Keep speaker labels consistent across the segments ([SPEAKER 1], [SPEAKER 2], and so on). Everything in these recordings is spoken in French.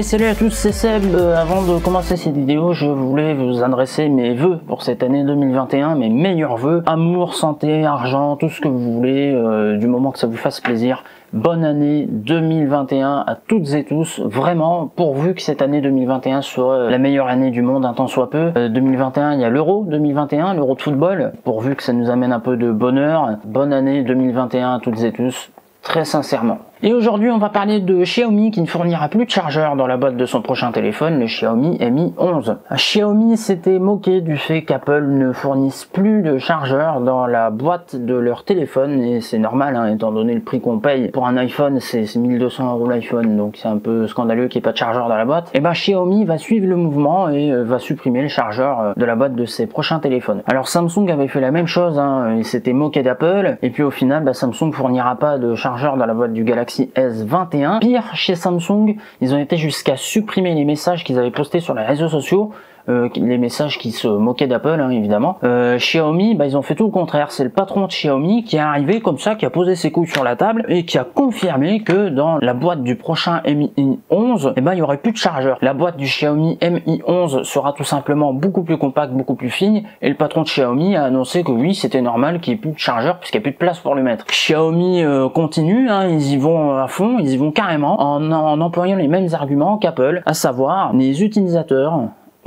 [SPEAKER 1] Et salut à tous, c'est Seb. Euh, avant de commencer cette vidéo, je voulais vous adresser mes vœux pour cette année 2021, mes meilleurs vœux. Amour, santé, argent, tout ce que vous voulez, euh, du moment que ça vous fasse plaisir. Bonne année 2021 à toutes et tous, vraiment, pourvu que cette année 2021 soit la meilleure année du monde, un temps soit peu. 2021, euh, il y a l'Euro 2021, l'Euro de football, pourvu que ça nous amène un peu de bonheur. Bonne année 2021 à toutes et tous, très sincèrement. Et aujourd'hui, on va parler de Xiaomi qui ne fournira plus de chargeur dans la boîte de son prochain téléphone, le Xiaomi Mi 11. Xiaomi s'était moqué du fait qu'Apple ne fournisse plus de chargeur dans la boîte de leur téléphone et c'est normal, hein, étant donné le prix qu'on paye pour un iPhone, c'est 1200 euros l'iPhone, donc c'est un peu scandaleux qu'il n'y ait pas de chargeur dans la boîte. Et eh ben Xiaomi va suivre le mouvement et euh, va supprimer le chargeur euh, de la boîte de ses prochains téléphones. Alors Samsung avait fait la même chose, hein, il s'était moqué d'Apple et puis au final, bah, Samsung fournira pas de chargeur dans la boîte du Galaxy S21. Pire, chez Samsung, ils ont été jusqu'à supprimer les messages qu'ils avaient postés sur les réseaux sociaux euh, les messages qui se moquaient d'Apple, hein, évidemment. Euh, Xiaomi, bah, ils ont fait tout le contraire. C'est le patron de Xiaomi qui est arrivé comme ça, qui a posé ses couilles sur la table et qui a confirmé que dans la boîte du prochain Mi 11, eh ben, il y aurait plus de chargeur. La boîte du Xiaomi Mi 11 sera tout simplement beaucoup plus compacte, beaucoup plus fine. Et le patron de Xiaomi a annoncé que oui, c'était normal qu'il n'y ait plus de chargeur puisqu'il n'y a plus de place pour le mettre. Xiaomi euh, continue, hein, ils y vont à fond, ils y vont carrément en, en employant les mêmes arguments qu'Apple, à savoir les utilisateurs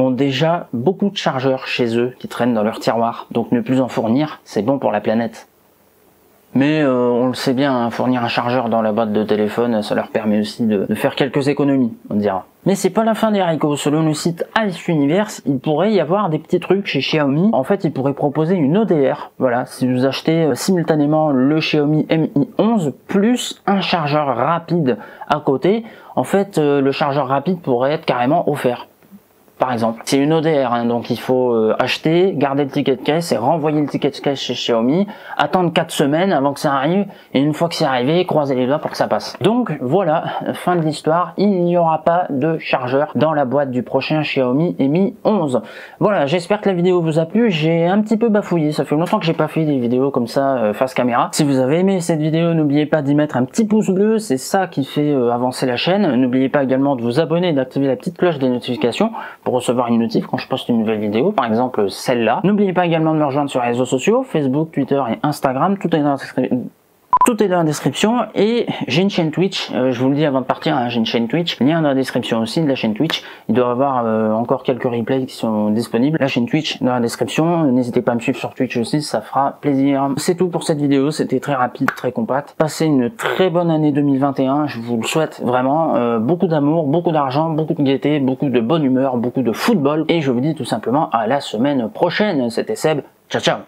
[SPEAKER 1] ont déjà beaucoup de chargeurs chez eux qui traînent dans leur tiroir, donc ne plus en fournir, c'est bon pour la planète. Mais euh, on le sait bien, hein, fournir un chargeur dans la boîte de téléphone, ça leur permet aussi de, faire quelques économies, on dira. Mais c'est pas la fin des haricots. Selon le site Ice Universe, il pourrait y avoir des petits trucs chez Xiaomi. En fait, ils pourraient proposer une ODR. Voilà, si vous achetez euh, simultanément le Xiaomi Mi 11 plus un chargeur rapide à côté, en fait, euh, le chargeur rapide pourrait être carrément offert par exemple. C'est une ODR, hein, donc il faut euh, acheter, garder le ticket de caisse et renvoyer le ticket de caisse chez Xiaomi, attendre 4 semaines avant que ça arrive, et une fois que c'est arrivé, croiser les doigts pour que ça passe. Donc voilà, fin de l'histoire, il n'y aura pas de chargeur dans la boîte du prochain Xiaomi Mi 11. Voilà, j'espère que la vidéo vous a plu, j'ai un petit peu bafouillé, ça fait longtemps que j'ai pas fait des vidéos comme ça euh, face caméra. Si vous avez aimé cette vidéo, n'oubliez pas d'y mettre un petit pouce bleu, c'est ça qui fait euh, avancer la chaîne. N'oubliez pas également de vous abonner et d'activer la petite cloche des notifications recevoir une notif quand je poste une nouvelle vidéo, par exemple celle-là. N'oubliez pas également de me rejoindre sur les réseaux sociaux, Facebook, Twitter et Instagram, tout est dans la description tout est dans la description et j'ai une chaîne Twitch, euh, je vous le dis avant de partir, hein, j'ai une chaîne Twitch, lien dans la description aussi de la chaîne Twitch. Il doit y avoir euh, encore quelques replays qui sont disponibles. La chaîne Twitch dans la description, n'hésitez pas à me suivre sur Twitch aussi, ça fera plaisir. C'est tout pour cette vidéo, c'était très rapide, très compacte. Passez une très bonne année 2021, je vous le souhaite vraiment. Euh, beaucoup d'amour, beaucoup d'argent, beaucoup de gaieté, beaucoup de bonne humeur, beaucoup de football et je vous dis tout simplement à la semaine prochaine. C'était Seb, ciao ciao